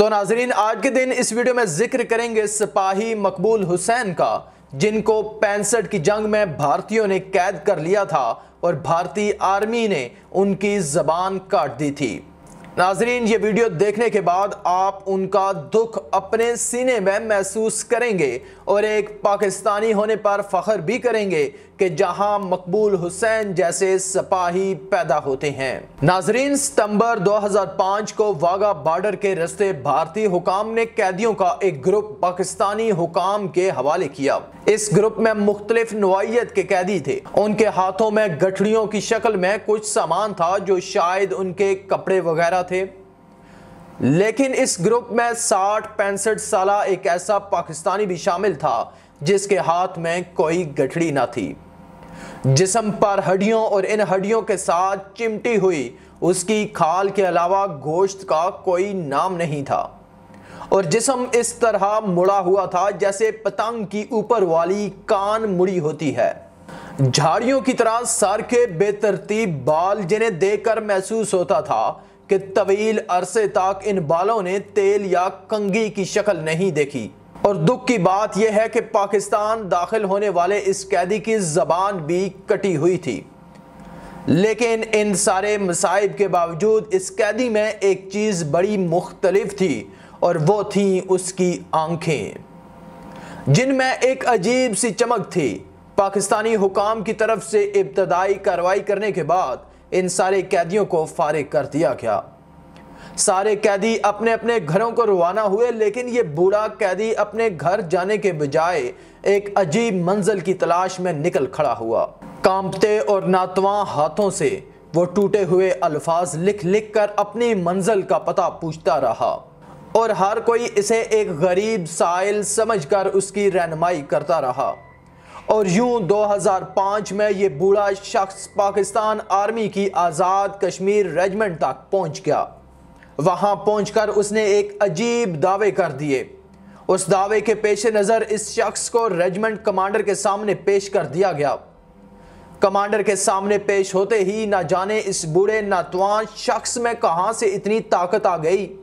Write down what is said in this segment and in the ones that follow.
تو ناظرین، آج کے دن اس ویڈیو میں ذکر کریں گے سپاہی مقبول حسین کا، جن کو پینسٹھ کی جنگ میں بھارتیوں نے قید کر لیا تھا اور بھارتی آرمی نے ان کی زبان کاٹ دی تھی۔ ناظرین، یہ ویڈیو دیکھنے کے بعد آپ ان کا دکھ اپنے سینے میں محسوس کریں گے اور ایک پاکستانی ہونے پر فخر بھی کریں گے کہ جہاں مقبول حسین جیسے سپاہی پیدا ہوتے ہیں۔ ناظرین، ستمبر دو ہزار پانچ کو واگا بارڈر کے رستے بھارتی حکام نے قیدیوں کا ایک گروپ پاکستانی حکام کے حوالے کیا۔ اس گروپ میں مختلف نوعیت کے قیدی تھے۔ ان کے ہاتھوں میں گٹھڑیوں کی شکل میں کچھ سامان تھا جو شاید ان کے کپڑے وغیرہ تھے۔ لیکن اس گروپ میں ساٹھ پینسٹھ سالہ ایک ایسا پاکستانی بھی شامل تھا جس کے ہاتھ میں کوئی گٹھڑی نہ تھی۔ جسم پر ہڈیوں اور ان ہڈیوں کے ساتھ چمٹی ہوئی، اس کی کھال کے علاوہ گوشت کا کوئی نام نہیں تھا۔ اور جسم اس طرح مڑا ہوا تھا جیسے پتنگ کی اوپر والی کان مڑی ہوتی ہے۔ جھاڑیوں کی طرح سر کے بے ترتیب بال جنہیں دیکھ کر محسوس ہوتا تھا کہ طویل عرصے تک ان بالوں نے تیل یا کنگی کی شکل نہیں دیکھی۔ اور دکھ کی بات یہ ہے کہ پاکستان داخل ہونے والے اس قیدی کی زبان بھی کٹی ہوئی تھی۔ لیکن ان سارے مسائب کے باوجود اس قیدی میں ایک چیز بڑی مختلف تھی اور وہ تھیں اس کی آنکھیں۔ جن میں ایک عجیب سی چمک تھی۔ پاکستانی حکام کی طرف سے ابتدائی کاروائی کرنے کے بعد ان سارے قیدیوں کو فارغ کر دیا گیا۔ سارے قیدی اپنے اپنے گھروں کو روانہ ہوئے، لیکن یہ بوڑھا قیدی اپنے گھر جانے کے بجائے ایک عجیب منزل کی تلاش میں نکل کھڑا ہوا۔ کامپتے اور ناتواں ہاتھوں سے وہ ٹوٹے ہوئے الفاظ لکھ لکھ کر اپنی منزل کا پتہ پوچھتا رہا۔ اور ہر کوئی اسے ایک غریب سائل سمجھ کر اس کی رہنمائی کرتا رہا۔ اور یوں دو ہزار پانچ میں یہ بوڑھا شخص پاکستان آرمی کی آزاد کشمیر ریجمنٹ تک پہنچ گیا۔ وہاں پہنچ کر اس نے ایک عجیب دعوے کر دیے۔ اس دعوے کے پیش نظر اس شخص کو ریجمنٹ کمانڈر کے سامنے پیش کر دیا گیا۔ کمانڈر کے سامنے پیش ہوتے ہی نہ جانے اس بوڑھے ناتوان شخص میں کہاں سے اتنی طاقت آ گئی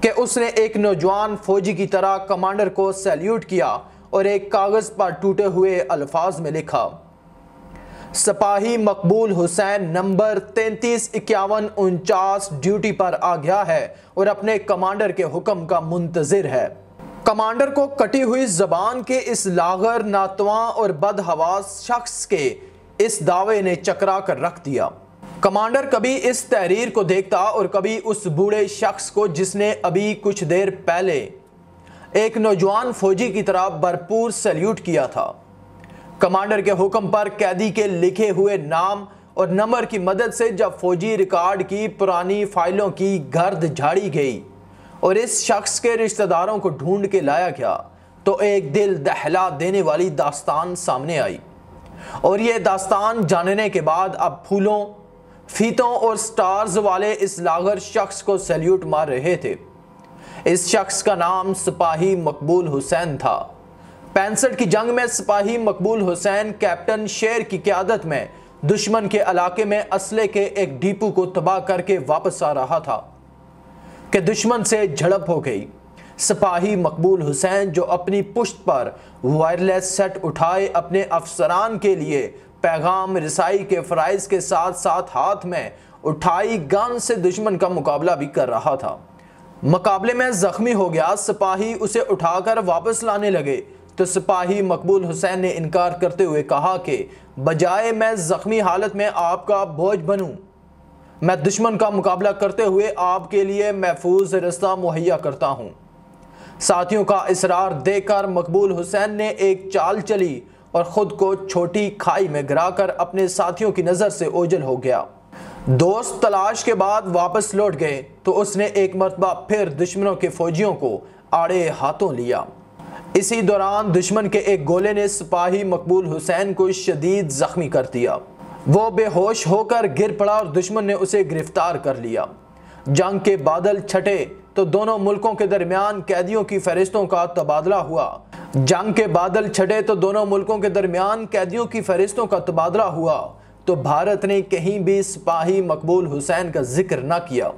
کہ اس نے ایک نوجوان فوجی کی طرح کمانڈر کو سیلیوٹ کیا۔ اور ایک کاغذ پر ٹوٹے ہوئے الفاظ میں لکھا، سپاہی مقبول حسین نمبر تینتیس اکیاون انچاس ڈیوٹی پر آ گیا ہے اور اپنے کمانڈر کے حکم کا منتظر ہے۔ کمانڈر کو کٹی ہوئی زبان کے اس لاغر، ناتواں اور بدحواس شخص کے اس دعوے نے چکرا کر رکھ دیا۔ کمانڈر کبھی اس تحریر کو دیکھتا اور کبھی اس بوڑھے شخص کو جس نے ابھی کچھ دیر پہلے ایک نوجوان فوجی کی طرح بھرپور سیلیوٹ کیا تھا۔ کمانڈر کے حکم پر قیدی کے لکھے ہوئے نام اور نمبر کی مدد سے جب فوجی ریکارڈ کی پرانی فائلوں کی گرد جھاڑی گئی اور اس شخص کے رشتہ داروں کو ڈھونڈ کے لایا گیا، تو ایک دل دہلا دینے والی داستان سامنے آئی۔ اور یہ داستان جاننے کے بعد اب پھولوں، فیتوں اور سٹارز والے اس لاغر شخص کو سیلیوٹ مار رہے تھے۔ اس شخص کا نام سپاہی مقبول حسین تھا۔ پینسٹھ کی جنگ میں سپاہی مقبول حسین کیپٹن شیر کی قیادت میں دشمن کے علاقے میں اسلحے کے ایک ڈیپو کو تباہ کر کے واپس آ رہا تھا کہ دشمن سے جھڑپ ہو گئی۔ سپاہی مقبول حسین جو اپنی پشت پر وائرلیس سیٹ اٹھائے اپنے افسران کے لیے پیغام رسائی کے فرائض کے ساتھ ساتھ ہاتھ میں اٹھائی گن سے دشمن کا مقابلہ بھی کر رہا تھا۔ مقابلے میں زخمی ہو گیا، سپاہی اسے اٹھا کر واپس لانے لگے۔ تو سپاہی مقبول حسین نے انکار کرتے ہوئے کہا کہ، بجائے میں زخمی حالت میں آپ کا بوجھ بنوں، میں دشمن کا مقابلہ کرتے ہوئے آپ کے لیے محفوظ رستہ مہیا کرتا ہوں۔ ساتھیوں کا اصرار دیکھ کر مقبول حسین نے ایک چال چلی اور خود کو چھوٹی کھائی میں گرا کر اپنے ساتھیوں کی نظر سے اوجل ہو گیا۔ دوست تلاش کے بعد واپس لوٹ گئے تو اس نے ایک مرتبہ پھر دشمنوں کے فوجیوں کو آڑے ہاتھوں لیا۔ اسی دوران دشمن کے ایک گولے نے سپاہی مقبول حسین کو شدید زخمی کر دیا۔ وہ بے ہوش ہو کر گر پڑا اور دشمن نے اسے گرفتار کر لیا۔ جنگ کے بادل چھٹے تو دونوں ملکوں کے درمیان قیدیوں کی فہرستوں کا تبادلہ ہوا۔ جنگ کے بادل چھٹے تو دونوں ملکوں کے درمیان قیدیوں کی فہرستوں کا تبادلہ ہوا۔ تو بھارت نے کہیں بھی سپاہی مقبول حسین کا ذکر نہ کیا۔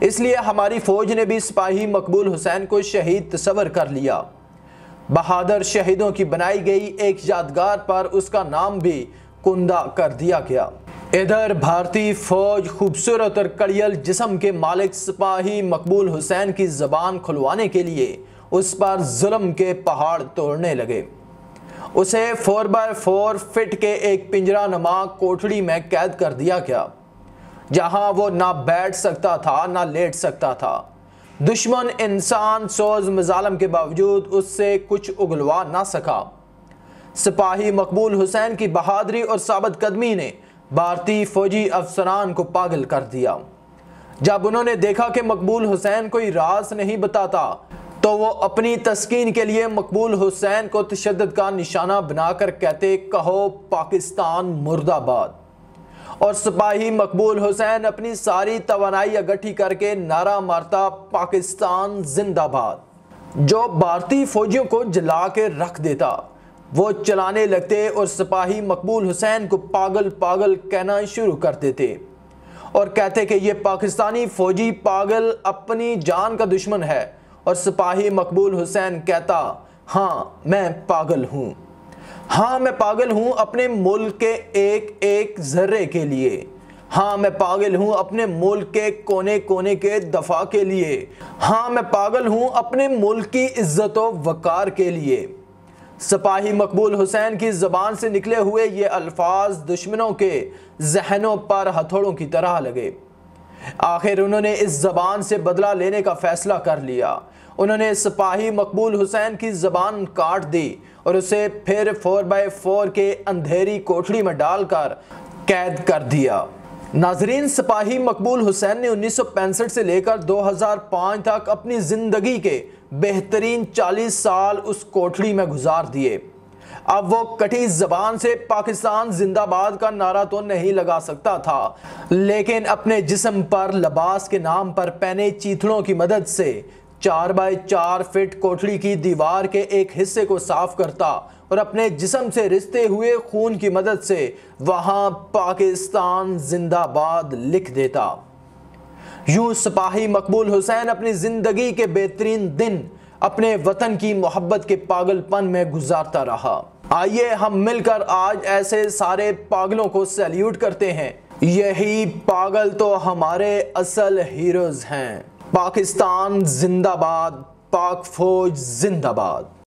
اس لیے ہماری فوج نے بھی سپاہی مقبول حسین کو شہید تصور کر لیا۔ بہادر شہیدوں کی بنائی گئی ایک یادگار پر اس کا نام بھی کندہ کر دیا گیا۔ ادھر بھارتی فوج خوبصورت اور کڑیل جسم کے مالک سپاہی مقبول حسین کی زبان کھلوانے کے لیے اس پر ظلم کے پہاڑ توڑنے لگے۔ اسے فور بائی فور فٹ کے ایک پنجرہ نما کوٹڑی میں قید کر دیا گیا، جہاں وہ نہ بیٹھ سکتا تھا، نہ لیٹ سکتا تھا۔ دشمن انسان سوز مظالم کے باوجود اس سے کچھ اگلوا نہ سکا۔ سپاہی مقبول حسین کی بہادری اور ثابت قدمی نے بھارتی فوجی افسران کو پاگل کر دیا۔ جب انہوں نے دیکھا کہ مقبول حسین کوئی راز نہیں بتاتا تو وہ اپنی تسکین کے لیے مقبول حسین کو تشدد کا نشانہ بنا کر کہتے، کہو پاکستان مرد آباد اور سپاہی مقبول حسین اپنی ساری توانائی اگٹھی کر کے نعرہ مارتا، پاکستان زندہ باد. جو بھارتی فوجیوں کو جلا کے رکھ دیتا، وہ چلانے لگتے اور سپاہی مقبول حسین کو پاگل پاگل کہنا شروع کر دیتے۔ اور کہتے کہ یہ پاکستانی فوجی پاگل اپنی جان کا دشمن ہے۔ اور سپاہی مقبول حسین کہتا ہاں میں پاگل ہوں۔ ہاں میں پاگل ہوں اپنے ملک کے ایک ایک ذرے کے لیے۔ ہاں میں پاگل ہوں اپنے ملک کے کونے کونے کے دفاع کے لیے۔ ہاں میں پاگل ہوں اپنے ملک کی عزت و وقار کے لیے۔ سپاہی مقبول حسین کی زبان سے نکلے ہوئے یہ الفاظ دشمنوں کے ذہنوں پر ہتھوڑوں کی طرح لگے۔ آخر انہوں نے اس زبان سے بدلہ لینے کا فیصلہ کر لیا۔ انہوں نے سپاہی مقبول حسین کی زبان کاٹ دی اور اسے پھر فور بائی فور کے اندھیری کوٹڑی میں ڈال کر قید کر دیا۔ ناظرین، سپاہی مقبول حسین نے انیس سو پینسٹھ سے لے کر دو ہزار پانچ تک اپنی زندگی کے بہترین چالیس سال اس کوٹڑی میں گزار دیے۔ اب وہ کٹی زبان سے پاکستان زندہ باد کا نعرہ تو نہیں لگا سکتا تھا۔ لیکن اپنے جسم پر لباس کے نام پر پہنے چیتھڑوں کی مدد سے چار بائی چار فٹ کوٹڑی کی دیوار کے ایک حصے کو صاف کرتا اور اپنے جسم سے رستے ہوئے خون کی مدد سے وہاں پاکستان زندہ باد لکھ دیتا۔ یوں سپاہی مقبول حسین اپنی زندگی کے بہترین دن اپنے وطن کی محبت کے پاگل پن میں گزارتا رہا۔ آئیے ہم مل کر آج ایسے سارے پاگلوں کو سیلیوٹ کرتے ہیں۔ یہی پاگل تو ہمارے اصل ہیروز ہیں۔ پاکستان زندہ باد، پاک فوج زندہ باد۔